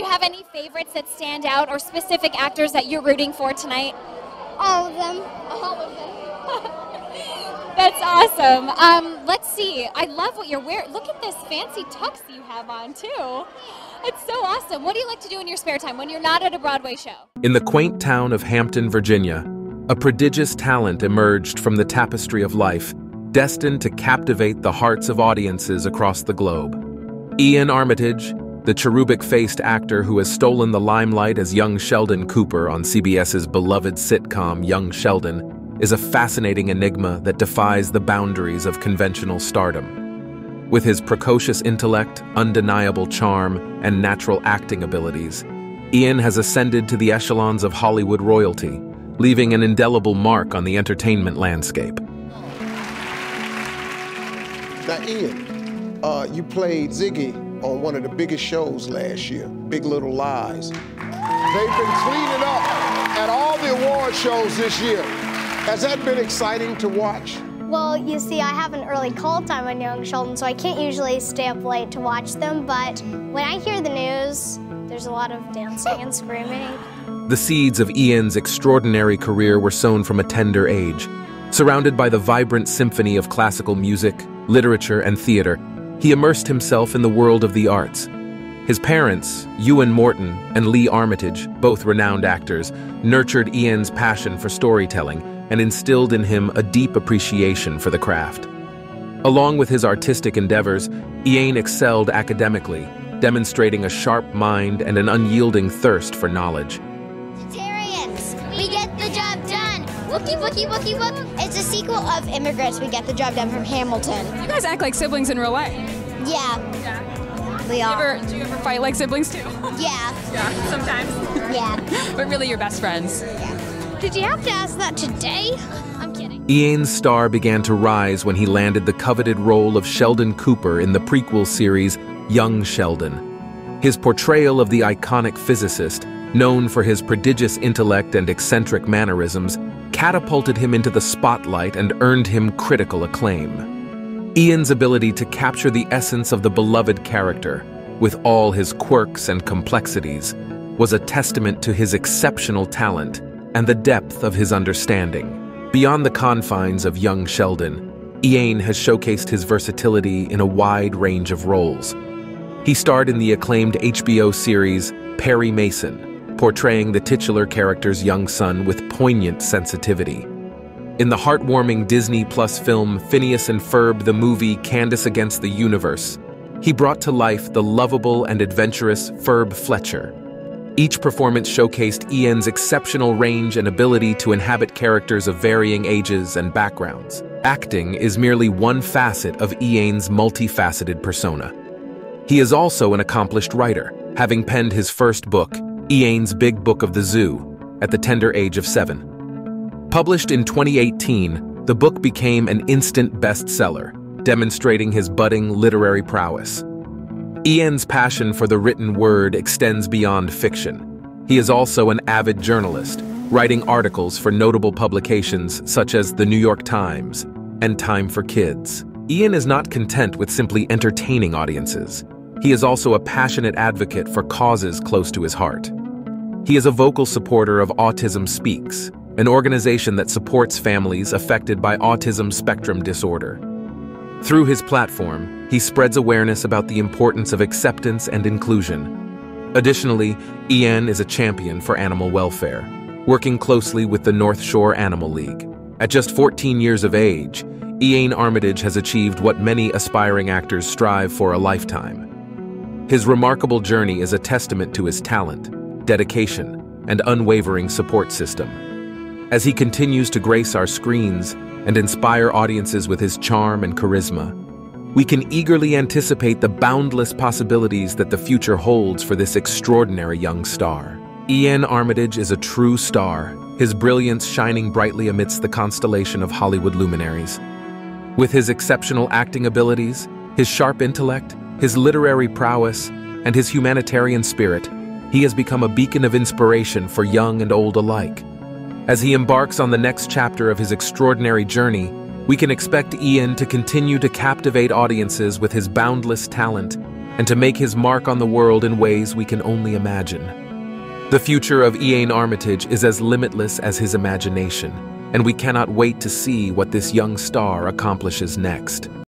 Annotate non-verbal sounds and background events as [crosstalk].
you have any favorites that stand out or specific actors that you're rooting for tonight? All of them. All of them. [laughs] That's awesome. Um, let's see. I love what you're wearing. Look at this fancy tux you have on, too. It's so awesome. What do you like to do in your spare time when you're not at a Broadway show? In the quaint town of Hampton, Virginia, a prodigious talent emerged from the tapestry of life, destined to captivate the hearts of audiences across the globe. Iain Armitage, the cherubic faced actor who has stolen the limelight as young Sheldon Cooper on CBS's beloved sitcom Young Sheldon, is a fascinating enigma that defies the boundaries of conventional stardom. With his precocious intellect, undeniable charm, and natural acting abilities, Iain has ascended to the echelons of Hollywood royalty, leaving an indelible mark on the entertainment landscape. Now, Iain, uh, you played Ziggy on one of the biggest shows last year, Big Little Lies. They've been cleaning up at all the award shows this year. Has that been exciting to watch? Well, you see, I have an early call time on Young Sheldon, so I can't usually stay up late to watch them. But when I hear the news, there's a lot of dancing and screaming. The seeds of Iain's extraordinary career were sown from a tender age. Surrounded by the vibrant symphony of classical music, literature, and theater, he immersed himself in the world of the arts. His parents, Euan Morton and Lee Armitage, both renowned actors, nurtured Iain's passion for storytelling and instilled in him a deep appreciation for the craft. Along with his artistic endeavors, Iain excelled academically, demonstrating a sharp mind and an unyielding thirst for knowledge. Wookie, wookie, wookie, wook. It's a sequel of Immigrants, We Get the Job Done from Hamilton. You guys act like siblings in real life. Yeah, Yeah. we You are. ever, do you ever fight like siblings too? [laughs] Yeah, yeah, sometimes. yeah. [laughs] but really, you're best friends. Did you have to ask that today? I'm kidding. Iain's star began to rise when he landed the coveted role of Sheldon Cooper in the prequel series Young Sheldon. His portrayal of the iconic physicist, known for his prodigious intellect and eccentric mannerisms, catapulted him into the spotlight and earned him critical acclaim. Iain's ability to capture the essence of the beloved character, with all his quirks and complexities, was a testament to his exceptional talent and the depth of his understanding. Beyond the confines of young Sheldon, Iain has showcased his versatility in a wide range of roles. He starred in the acclaimed HBO series Perry Mason, portraying the titular character's young son with poignant sensitivity. In the heartwarming Disney Plus film Phineas and Ferb the movie Candace Against the Universe, he brought to life the lovable and adventurous Ferb Fletcher. Each performance showcased Iain's exceptional range and ability to inhabit characters of varying ages and backgrounds. Acting is merely one facet of Iain's multifaceted persona. He is also an accomplished writer, having penned his first book, Iain's Big Book of the Zoo, at the tender age of seven. Published in 2018, the book became an instant bestseller, demonstrating his budding literary prowess. Iain's passion for the written word extends beyond fiction. He is also an avid journalist, writing articles for notable publications such as The New York Times and Time for Kids. Iain is not content with simply entertaining audiences. He is also a passionate advocate for causes close to his heart. He is a vocal supporter of Autism Speaks, an organization that supports families affected by autism spectrum disorder. Through his platform, he spreads awareness about the importance of acceptance and inclusion. Additionally, Iain is a champion for animal welfare, working closely with the North Shore Animal League. At just 14 years of age, Iain Armitage has achieved what many aspiring actors strive for a lifetime. His remarkable journey is a testament to his talent, dedication, and unwavering support system. As he continues to grace our screens and inspire audiences with his charm and charisma, we can eagerly anticipate the boundless possibilities that the future holds for this extraordinary young star. Iain Armitage is a true star, his brilliance shining brightly amidst the constellation of Hollywood luminaries. With his exceptional acting abilities, his sharp intellect, his literary prowess, and his humanitarian spirit, he has become a beacon of inspiration for young and old alike. As he embarks on the next chapter of his extraordinary journey, we can expect Iain to continue to captivate audiences with his boundless talent and to make his mark on the world in ways we can only imagine. The future of Iain Armitage is as limitless as his imagination, and we cannot wait to see what this young star accomplishes next.